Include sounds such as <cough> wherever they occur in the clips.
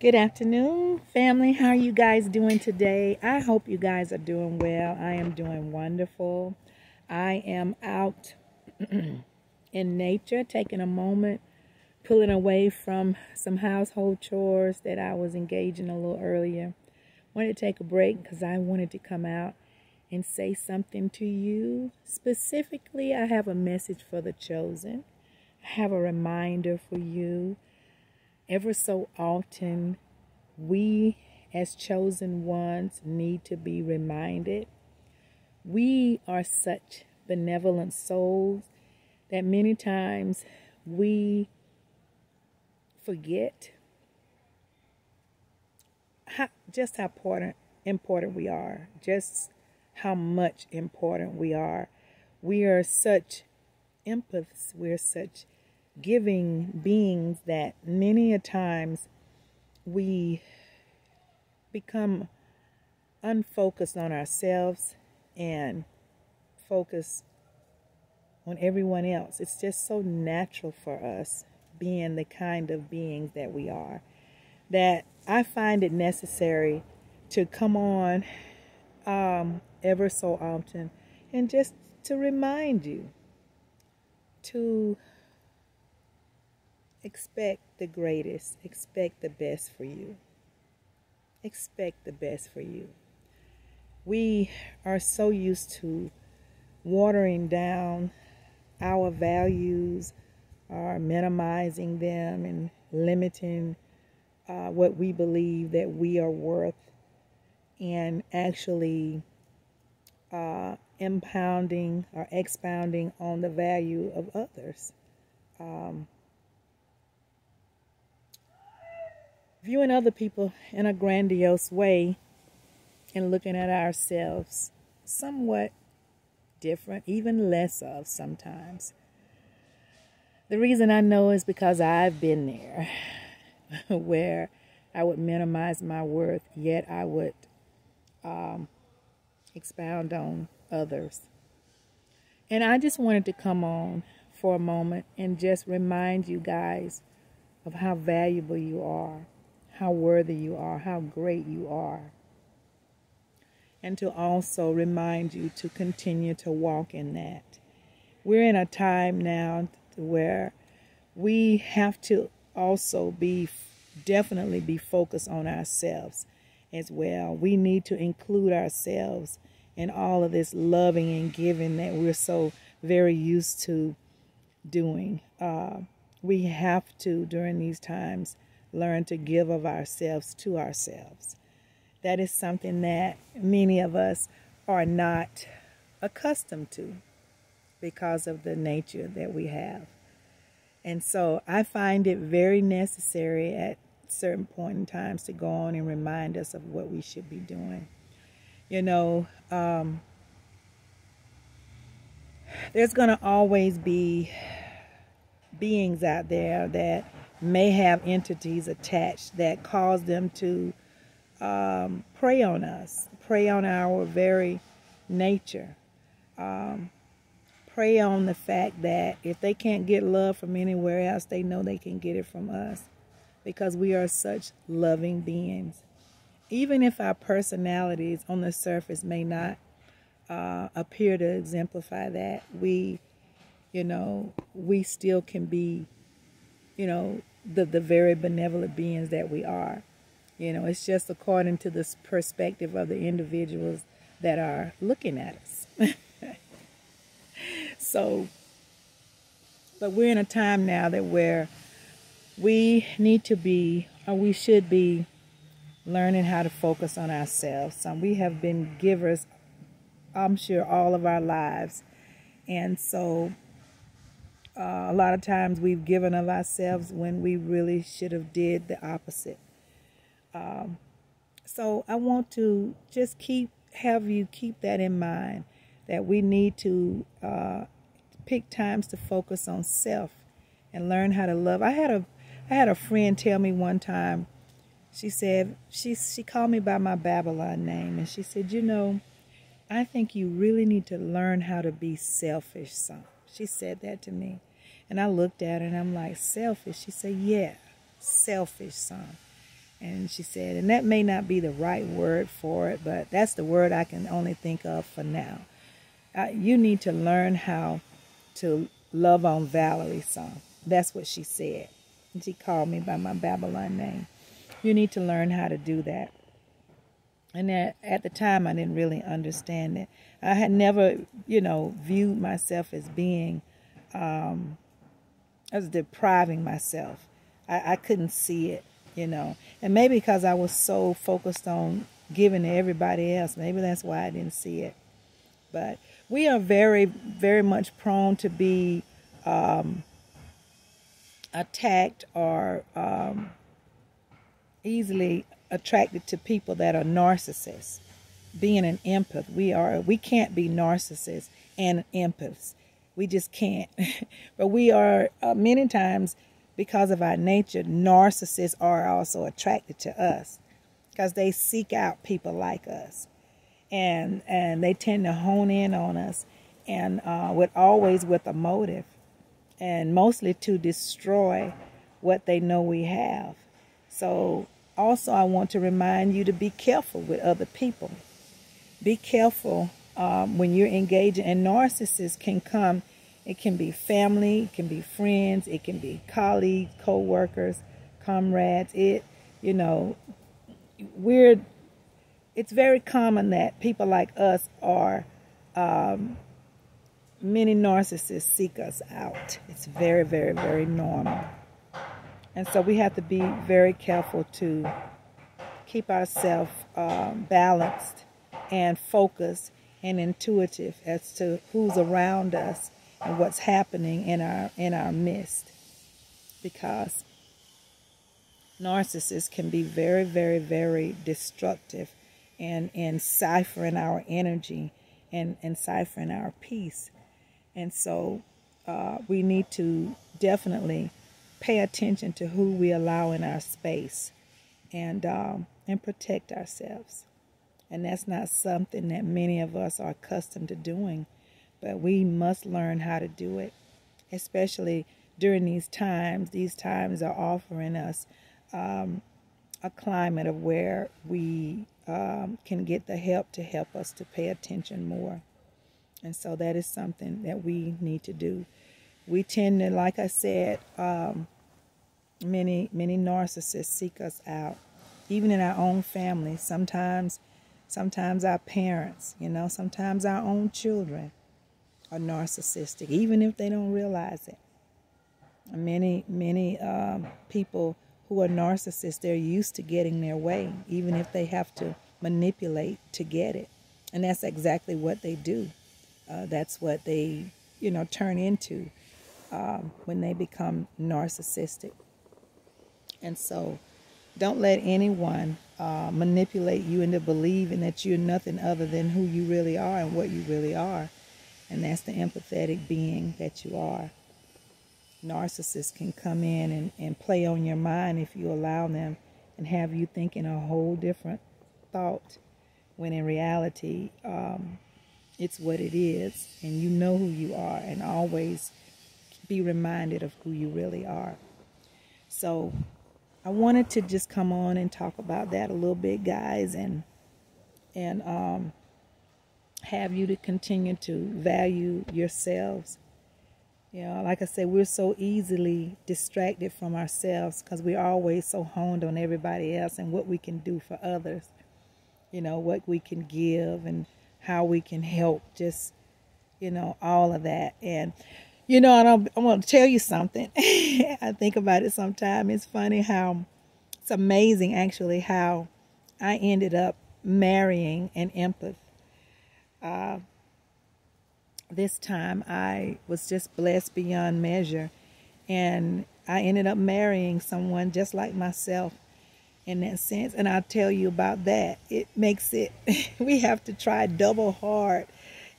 Good afternoon, family. How are you guys doing today? I hope you guys are doing well. I am doing wonderful. I am out <clears throat> in nature, taking a moment, pulling away from some household chores that I was engaging a little earlier. Wanted to take a break because I wanted to come out and say something to you. Specifically, I have a message for the chosen. I have a reminder for you ever so often, we as chosen ones need to be reminded. We are such benevolent souls that many times we forget how, just how important important we are, just how much important we are. We are such empaths, we're such giving beings that many a times we become unfocused on ourselves and focus on everyone else. It's just so natural for us being the kind of beings that we are that I find it necessary to come on um, ever so often and just to remind you to expect the greatest, expect the best for you. Expect the best for you. We are so used to watering down our values, or minimizing them, and limiting uh, what we believe that we are worth, and actually uh, impounding or expounding on the value of others. Um, viewing other people in a grandiose way and looking at ourselves somewhat different, even less of sometimes. The reason I know is because I've been there <laughs> where I would minimize my worth, yet I would um, expound on others. And I just wanted to come on for a moment and just remind you guys of how valuable you are how worthy you are, how great you are. And to also remind you to continue to walk in that. We're in a time now where we have to also be definitely be focused on ourselves as well. We need to include ourselves in all of this loving and giving that we're so very used to doing. Uh, we have to, during these times, learn to give of ourselves to ourselves. That is something that many of us are not accustomed to because of the nature that we have. And so I find it very necessary at certain point in times to go on and remind us of what we should be doing. You know, um, there's going to always be beings out there that may have entities attached that cause them to um, prey on us, prey on our very nature, um, prey on the fact that if they can't get love from anywhere else, they know they can get it from us because we are such loving beings. Even if our personalities on the surface may not uh, appear to exemplify that, we, you know, we still can be, you know, the, the very benevolent beings that we are. You know, it's just according to the perspective of the individuals that are looking at us. <laughs> so, but we're in a time now that where we need to be, or we should be, learning how to focus on ourselves. So we have been givers, I'm sure, all of our lives. And so uh, a lot of times we've given of ourselves when we really should have did the opposite. Um, so I want to just keep have you keep that in mind that we need to uh, pick times to focus on self and learn how to love. I had a I had a friend tell me one time. She said she she called me by my Babylon name and she said, "You know, I think you really need to learn how to be selfish son." She said that to me. And I looked at her and I'm like, selfish? She said, yeah, selfish son. And she said, and that may not be the right word for it, but that's the word I can only think of for now. You need to learn how to love on Valerie son. That's what she said. And she called me by my Babylon name. You need to learn how to do that. And at, at the time, I didn't really understand it. I had never, you know, viewed myself as being, um, I was depriving myself. I, I couldn't see it, you know. And maybe because I was so focused on giving to everybody else, maybe that's why I didn't see it. But we are very, very much prone to be um, attacked or um, easily attracted to people that are narcissists. Being an empath, we are we can't be narcissists and empaths. We just can't. <laughs> but we are uh, many times because of our nature, narcissists are also attracted to us because they seek out people like us, and and they tend to hone in on us, and uh, with always with a motive, and mostly to destroy what they know we have. So also, I want to remind you to be careful with other people. Be careful um, when you're engaging, and narcissists can come. It can be family, it can be friends, it can be colleagues, co-workers, comrades. It, you know, we're. It's very common that people like us are. Um, many narcissists seek us out. It's very, very, very normal. And so we have to be very careful to keep ourselves um, balanced and focused and intuitive as to who's around us and what's happening in our in our midst. Because narcissists can be very very very destructive and and ciphering our energy and and ciphering our peace. And so uh, we need to definitely pay attention to who we allow in our space and um, and protect ourselves. And that's not something that many of us are accustomed to doing, but we must learn how to do it, especially during these times. These times are offering us um, a climate of where we um, can get the help to help us to pay attention more. And so that is something that we need to do we tend to, like I said, um, many many narcissists seek us out, even in our own family. Sometimes, sometimes our parents, you know, sometimes our own children are narcissistic, even if they don't realize it. Many many um, people who are narcissists, they're used to getting their way, even if they have to manipulate to get it, and that's exactly what they do. Uh, that's what they, you know, turn into um, when they become narcissistic. And so don't let anyone uh, manipulate you into believing that you're nothing other than who you really are and what you really are. And that's the empathetic being that you are. Narcissists can come in and, and play on your mind if you allow them and have you thinking a whole different thought when in reality um, it's what it is and you know who you are and always be reminded of who you really are. So I wanted to just come on and talk about that a little bit, guys, and and um, have you to continue to value yourselves. You know, like I said, we're so easily distracted from ourselves because we're always so honed on everybody else and what we can do for others. You know, what we can give and how we can help, just, you know, all of that. And you know, I'm, I'm going to tell you something. <laughs> I think about it sometimes. It's funny how it's amazing, actually, how I ended up marrying an empath. Uh, this time I was just blessed beyond measure. And I ended up marrying someone just like myself in that sense. And I'll tell you about that. It makes it, <laughs> we have to try double hard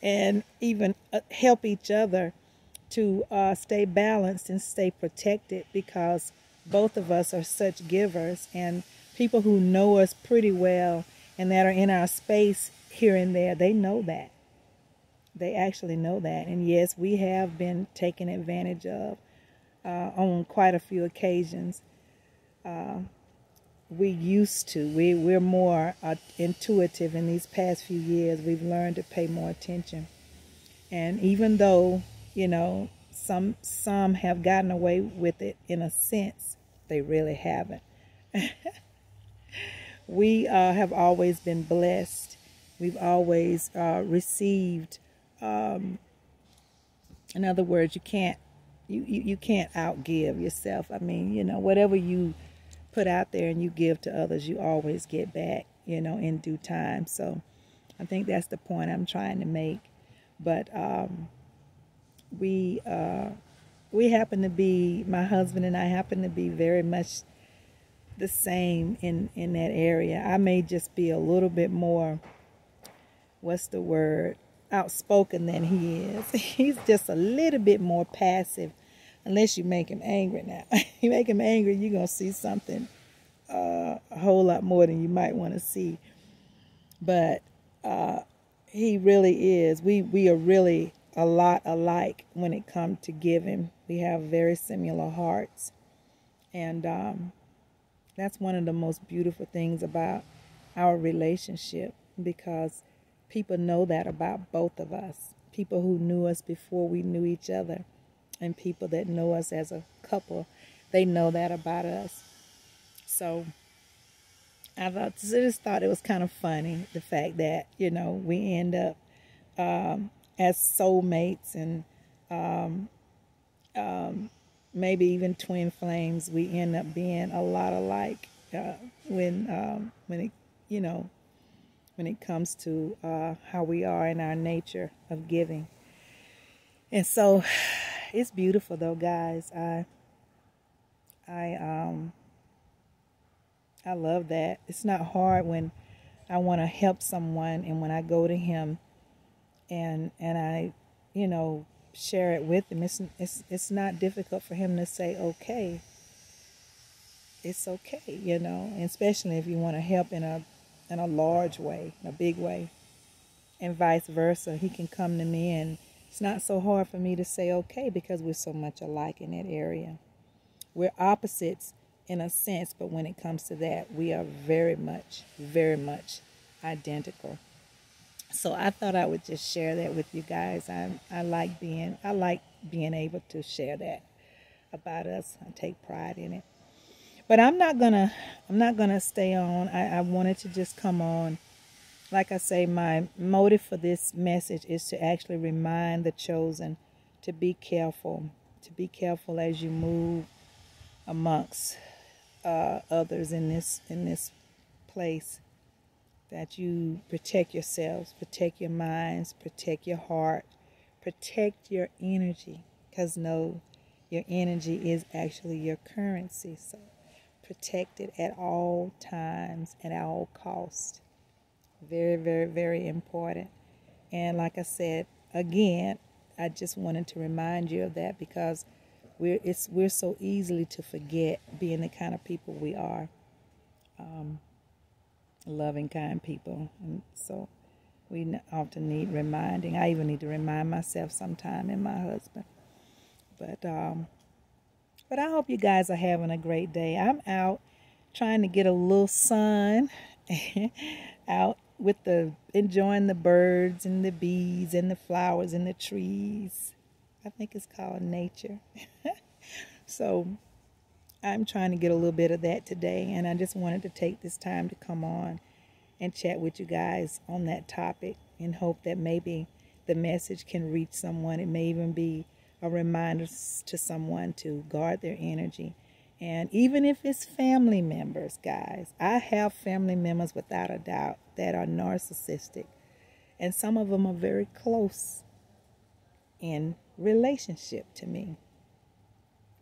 and even uh, help each other to uh, stay balanced and stay protected because both of us are such givers and people who know us pretty well and that are in our space here and there they know that they actually know that and yes we have been taken advantage of uh, on quite a few occasions uh, we used to. We we're more uh, intuitive in these past few years. We've learned to pay more attention, and even though you know some some have gotten away with it in a sense, they really haven't. <laughs> we uh, have always been blessed. We've always uh, received. Um, in other words, you can't you, you, you can't outgive yourself. I mean, you know, whatever you put out there and you give to others, you always get back, you know, in due time. So I think that's the point I'm trying to make. But um, we uh, we happen to be my husband and I happen to be very much the same in in that area. I may just be a little bit more what's the word outspoken than he is. <laughs> He's just a little bit more passive unless you make him angry now. <laughs> you make him angry, you're going to see something uh, a whole lot more than you might want to see. But uh, he really is. We, we are really a lot alike when it comes to giving. We have very similar hearts. And um, that's one of the most beautiful things about our relationship because people know that about both of us. People who knew us before we knew each other and people that know us as a couple, they know that about us. So I thought, just thought it was kind of funny the fact that you know we end up um, as soulmates and um, um, maybe even twin flames. We end up being a lot alike uh, when um, when it you know when it comes to uh, how we are in our nature of giving. And so <sighs> it's beautiful though, guys. I I um I love that. It's not hard when I want to help someone and when I go to him and and I, you know, share it with him. It's it's it's not difficult for him to say okay. It's okay, you know, and especially if you want to help in a in a large way, in a big way. And vice versa. He can come to me and it's not so hard for me to say okay because we're so much alike in that area. We're opposites in a sense, but when it comes to that, we are very much, very much identical. So I thought I would just share that with you guys. I I like being I like being able to share that about us. I take pride in it. But I'm not gonna I'm not gonna stay on. I, I wanted to just come on like I say, my motive for this message is to actually remind the chosen to be careful, to be careful as you move amongst uh, others in this in this place. That you protect yourselves, protect your minds, protect your heart, protect your energy. Because no, your energy is actually your currency. So protect it at all times, at all cost. Very, very, very important. And like I said, again, I just wanted to remind you of that because we're it's we're so easily to forget being the kind of people we are. Um, loving, kind people, and so we often need reminding. I even need to remind myself sometime and my husband. But um, but I hope you guys are having a great day. I'm out trying to get a little sun <laughs> out with the enjoying the birds and the bees and the flowers and the trees. I think it's called nature. <laughs> so I'm trying to get a little bit of that today, and I just wanted to take this time to come on and chat with you guys on that topic and hope that maybe the message can reach someone. It may even be a reminder to someone to guard their energy and even if it's family members, guys, I have family members without a doubt that are narcissistic. And some of them are very close in relationship to me.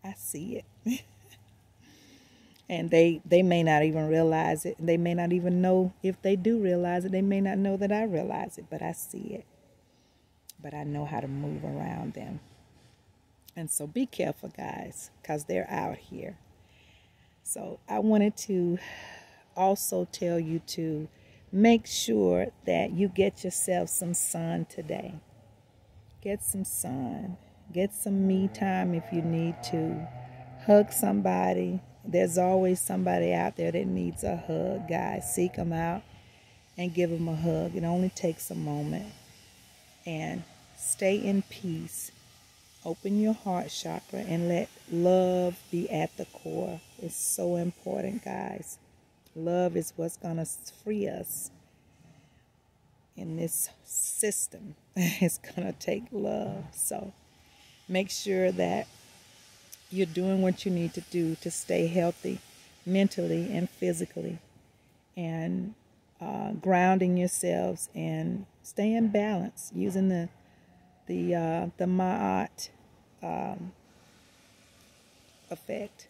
I see it. <laughs> and they they may not even realize it. They may not even know if they do realize it. They may not know that I realize it, but I see it. But I know how to move around them. And so be careful, guys, because they're out here. So I wanted to also tell you to make sure that you get yourself some sun today. Get some sun. Get some me time if you need to. Hug somebody. there's always somebody out there that needs a hug, guys. Seek them out and give them a hug. It only takes a moment. And stay in peace. Open your heart chakra and let love be at the core. It's so important, guys. Love is what's going to free us in this system. <laughs> it's going to take love. So make sure that you're doing what you need to do to stay healthy mentally and physically and uh, grounding yourselves and staying balanced using the the uh, the Ma'at um, effect.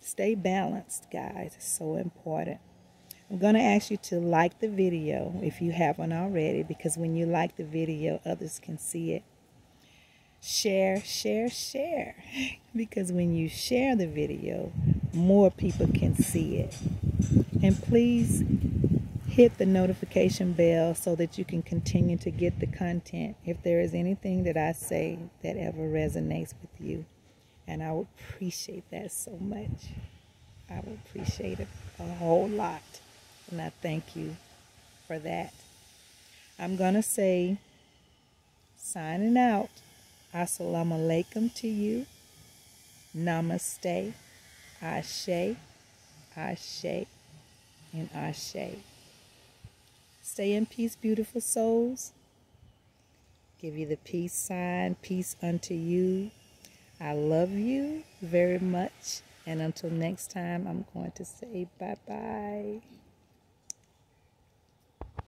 Stay balanced, guys. It's so important. I'm going to ask you to like the video if you haven't already because when you like the video, others can see it. Share, share, share. <laughs> Because when you share the video, more people can see it. And please hit the notification bell so that you can continue to get the content if there is anything that I say that ever resonates with you. And I would appreciate that so much. I would appreciate it a whole lot. And I thank you for that. I'm going to say, signing out, Assalamu alaikum to you. Namaste. Ashe. Ashe. And Ashe. Stay in peace, beautiful souls. Give you the peace sign, peace unto you. I love you very much. And until next time, I'm going to say bye bye.